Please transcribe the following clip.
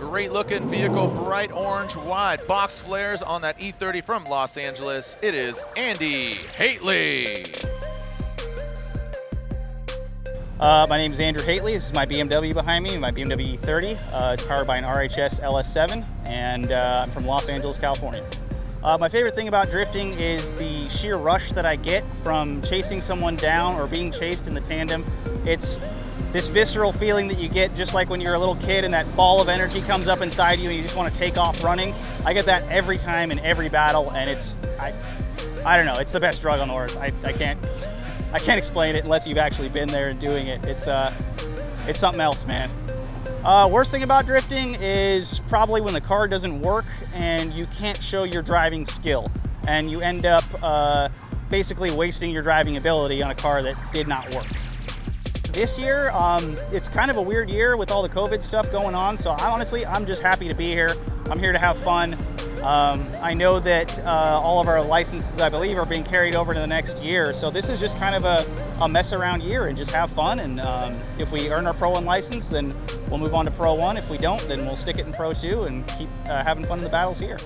great looking vehicle, bright orange, wide box flares on that E30 from Los Angeles. It is Andy Hateley. Uh, my name is Andrew Hateley. This is my BMW behind me, my BMW E30. Uh, it's powered by an RHS LS7, and uh, I'm from Los Angeles, California. Uh, my favorite thing about drifting is the sheer rush that I get from chasing someone down or being chased in the tandem. It's this visceral feeling that you get just like when you're a little kid and that ball of energy comes up inside you and you just want to take off running. I get that every time in every battle, and it's, I, I don't know, it's the best drug on earth. I, I can't I can't explain it unless you've actually been there and doing it. It's uh, it's something else, man. Uh, worst thing about drifting is probably when the car doesn't work and you can't show your driving skill, and you end up uh, basically wasting your driving ability on a car that did not work. This year, um, it's kind of a weird year with all the COVID stuff going on. So I honestly, I'm just happy to be here. I'm here to have fun. Um, I know that uh, all of our licenses, I believe, are being carried over to the next year. So this is just kind of a, a mess around year and just have fun. And um, if we earn our Pro 1 license, then we'll move on to Pro 1. If we don't, then we'll stick it in Pro 2 and keep uh, having fun in the battles here.